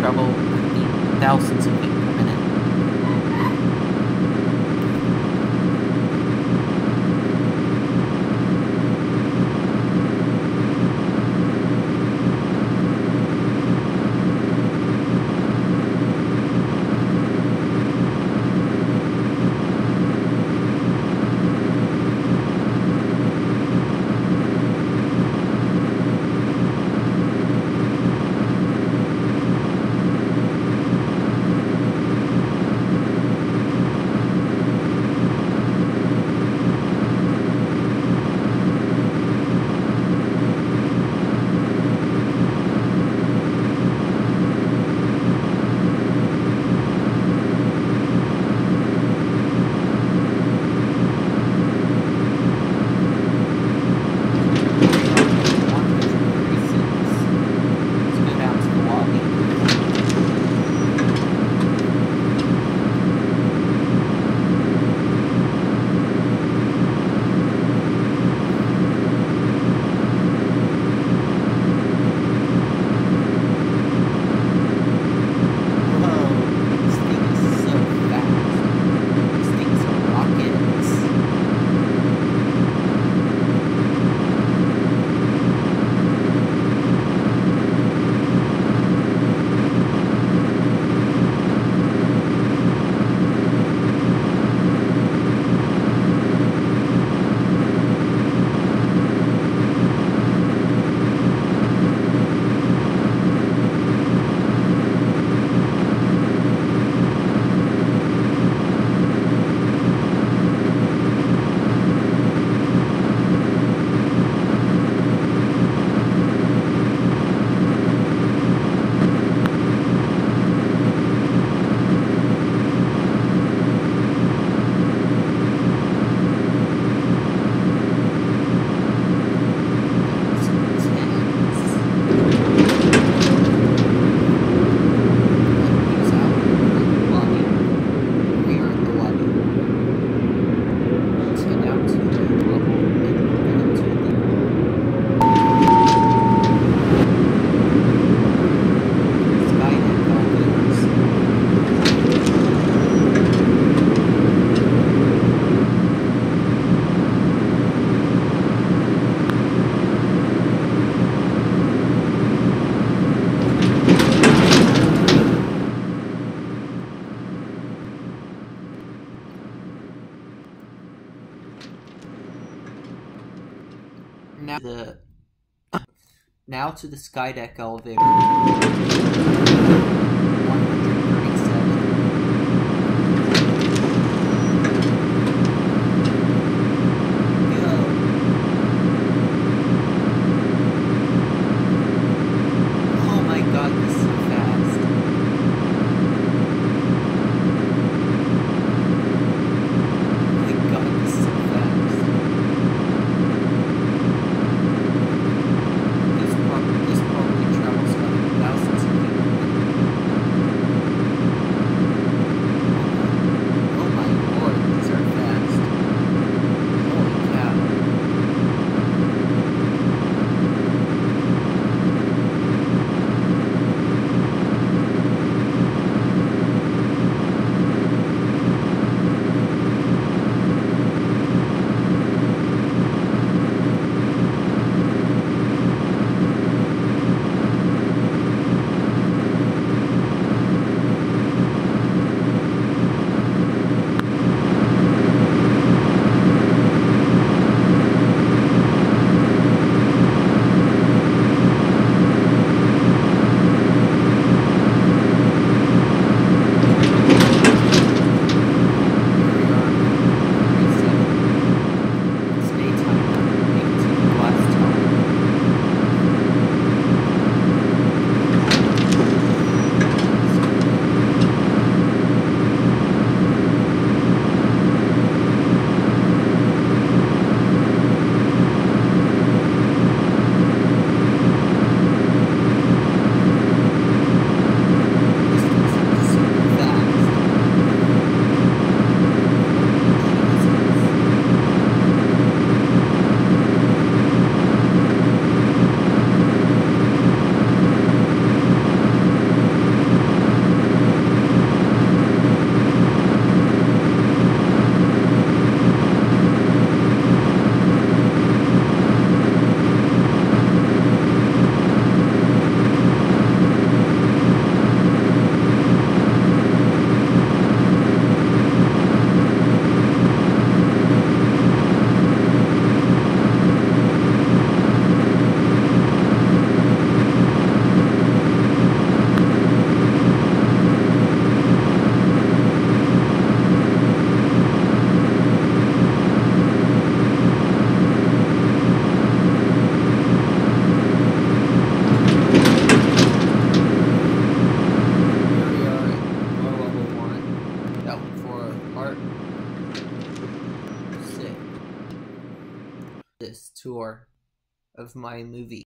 trouble thousands of people. Now the now to the skydeck elevator. tour of my movie.